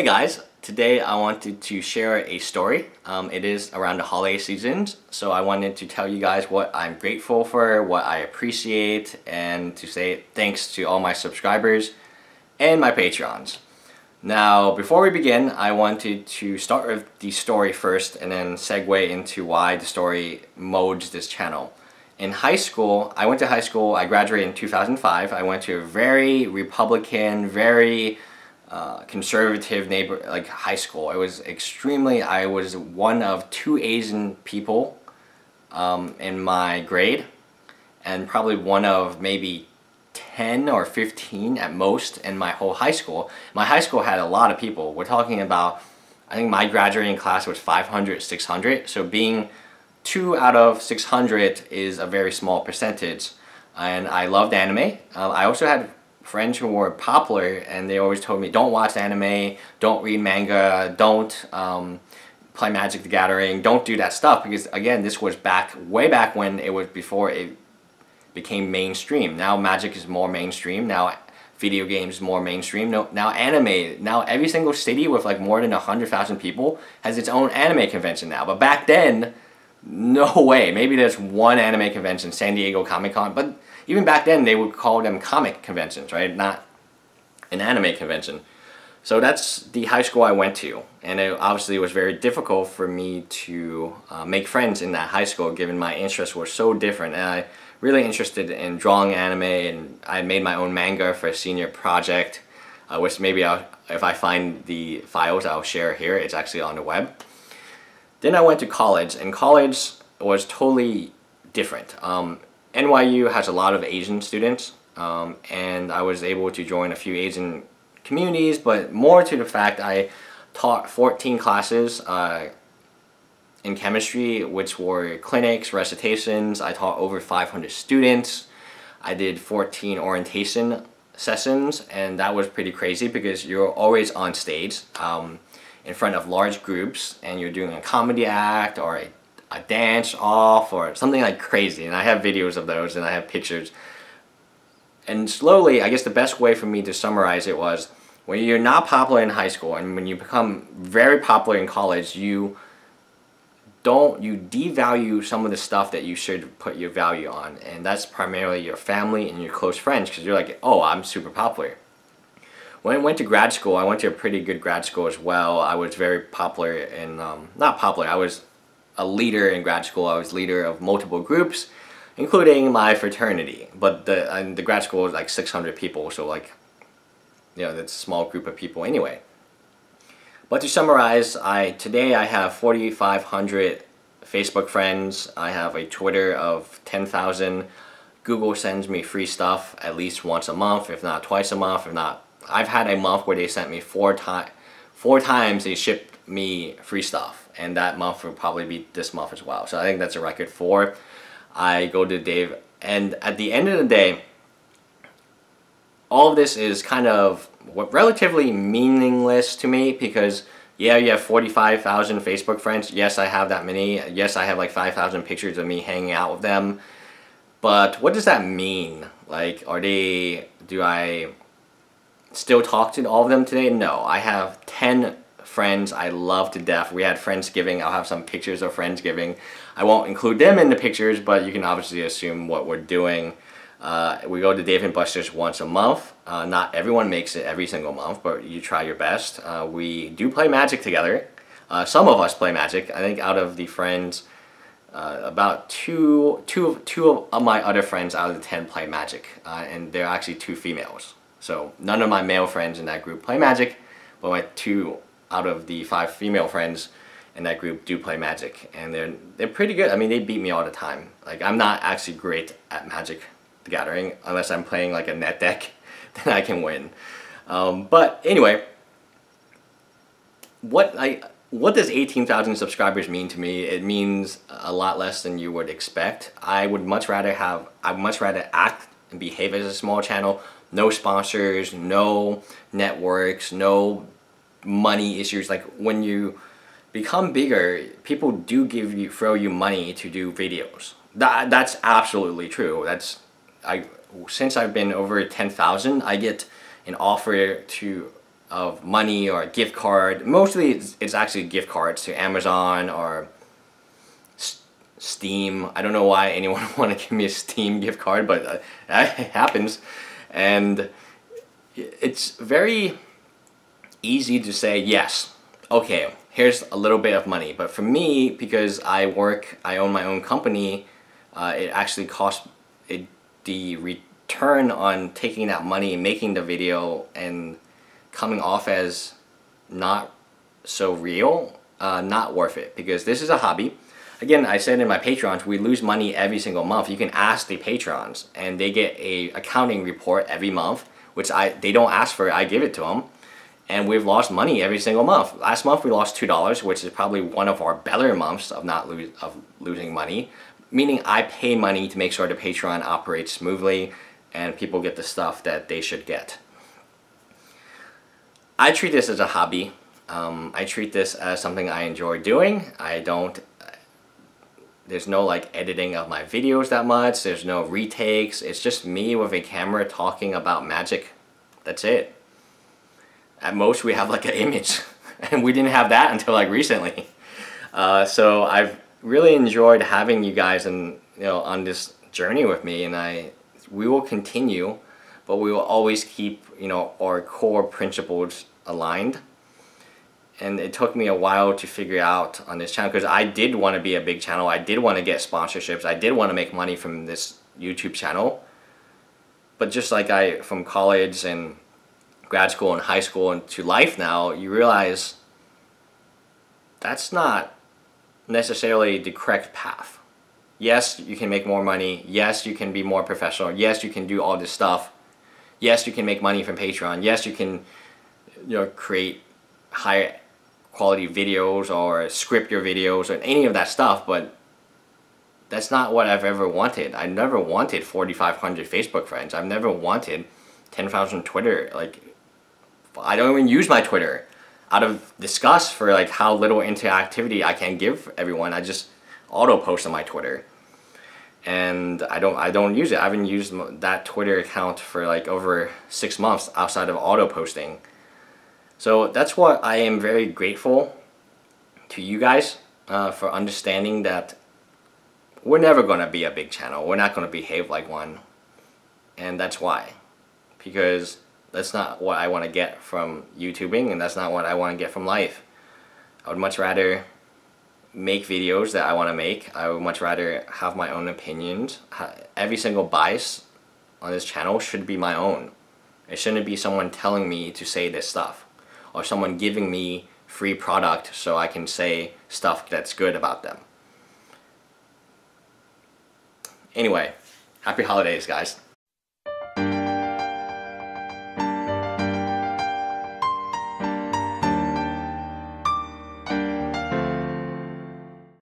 Hey guys, today I wanted to share a story. Um, it is around the holiday seasons, so I wanted to tell you guys what I'm grateful for, what I appreciate, and to say thanks to all my subscribers and my Patreons. Now, before we begin, I wanted to start with the story first and then segue into why the story modes this channel. In high school, I went to high school, I graduated in 2005. I went to a very Republican, very uh, conservative neighbor like high school. It was extremely. I was one of two Asian people um, in my grade, and probably one of maybe 10 or 15 at most in my whole high school. My high school had a lot of people. We're talking about, I think my graduating class was 500, 600. So being two out of 600 is a very small percentage. And I loved anime. Um, I also had friends who were popular and they always told me don't watch anime, don't read manga, don't um, play Magic the Gathering, don't do that stuff because again this was back way back when it was before it became mainstream. Now Magic is more mainstream. Now video games more mainstream. No, now anime. Now every single city with like more than a hundred thousand people has its own anime convention now. But back then, no way. Maybe there's one anime convention, San Diego Comic Con, but even back then they would call them comic conventions, right? Not an anime convention. So that's the high school I went to, and it obviously was very difficult for me to uh, make friends in that high school given my interests were so different. And I really interested in drawing anime, and I made my own manga for a senior project, uh, which maybe I'll, if I find the files I'll share here. It's actually on the web. Then I went to college, and college was totally different. Um, NYU has a lot of Asian students, um, and I was able to join a few Asian communities, but more to the fact I taught 14 classes uh, in chemistry, which were clinics, recitations. I taught over 500 students. I did 14 orientation sessions, and that was pretty crazy because you're always on stage um, in front of large groups, and you're doing a comedy act or a a dance off or something like crazy. And I have videos of those and I have pictures. And slowly, I guess the best way for me to summarize it was when you're not popular in high school and when you become very popular in college, you don't, you devalue some of the stuff that you should put your value on. And that's primarily your family and your close friends because you're like, oh, I'm super popular. When I went to grad school, I went to a pretty good grad school as well. I was very popular and, um, not popular, I was a leader in grad school. I was leader of multiple groups, including my fraternity. But the and the grad school was like 600 people, so like, you know, that's a small group of people anyway. But to summarize, I today I have 4,500 Facebook friends. I have a Twitter of 10,000. Google sends me free stuff at least once a month, if not twice a month, if not. I've had a month where they sent me four times, four times they shipped me free stuff and that month will probably be this month as well. So I think that's a record four. I go to Dave, and at the end of the day, all of this is kind of relatively meaningless to me because yeah, you have 45,000 Facebook friends. Yes, I have that many. Yes, I have like 5,000 pictures of me hanging out with them. But what does that mean? Like, are they, do I still talk to all of them today? No, I have 10 friends I love to death. We had Friendsgiving. I'll have some pictures of Friendsgiving. I won't include them in the pictures, but you can obviously assume what we're doing. Uh, we go to Dave and Buster's once a month. Uh, not everyone makes it every single month, but you try your best. Uh, we do play Magic together. Uh, some of us play Magic. I think out of the friends, uh, about two, two, two of my other friends out of the 10 play Magic, uh, and they're actually two females. So none of my male friends in that group play Magic, but my two out of the five female friends in that group do play Magic, and they're they're pretty good. I mean, they beat me all the time. Like I'm not actually great at Magic the Gathering unless I'm playing like a net deck, then I can win. Um, but anyway, what I what does 18,000 subscribers mean to me? It means a lot less than you would expect. I would much rather have I would much rather act and behave as a small channel. No sponsors, no networks, no money issues like when you become bigger people do give you throw you money to do videos that that's absolutely true that's I since I've been over 10,000 I get an offer to of money or a gift card. Mostly it's, it's actually gift cards to Amazon or Steam. I don't know why anyone want to give me a Steam gift card, but uh, happens. And it's very easy to say, yes, okay, here's a little bit of money. But for me, because I work, I own my own company, uh, it actually costs it, the return on taking that money, and making the video, and coming off as not so real, uh, not worth it. Because this is a hobby. Again, I said in my Patrons, we lose money every single month. You can ask the Patrons, and they get a accounting report every month, which I they don't ask for. I give it to them and we've lost money every single month. Last month we lost two dollars, which is probably one of our better months of not lose of losing money. Meaning I pay money to make sure the Patreon operates smoothly and people get the stuff that they should get. I treat this as a hobby. Um, I treat this as something I enjoy doing. I don't there's no like editing of my videos that much. There's no retakes. It's just me with a camera talking about magic. That's it at most we have like an image. And we didn't have that until like recently. Uh, so I've really enjoyed having you guys and you know on this journey with me. And I we will continue but we will always keep you know our core principles aligned. And it took me a while to figure out on this channel because I did want to be a big channel. I did want to get sponsorships. I did want to make money from this YouTube channel. But just like I from college and grad school and high school and to life now, you realize that's not necessarily the correct path. Yes, you can make more money. Yes, you can be more professional. Yes, you can do all this stuff. Yes, you can make money from Patreon. Yes, you can you know create high quality videos or script your videos or any of that stuff, but that's not what I've ever wanted. I never wanted 4,500 Facebook friends. I've never wanted 10,000 Twitter like I don't even use my Twitter out of disgust for like how little interactivity I can give everyone. I just auto post on my Twitter. And I don't I don't use it. I haven't used that Twitter account for like over 6 months outside of auto posting. So that's what I am very grateful to you guys uh, for understanding that we're never going to be a big channel. We're not going to behave like one. And that's why. Because that's not what I want to get from YouTubing and that's not what I want to get from life. I would much rather make videos that I want to make. I would much rather have my own opinions. Every single bias on this channel should be my own. It shouldn't be someone telling me to say this stuff or someone giving me free product so I can say stuff that's good about them. Anyway, happy holidays guys.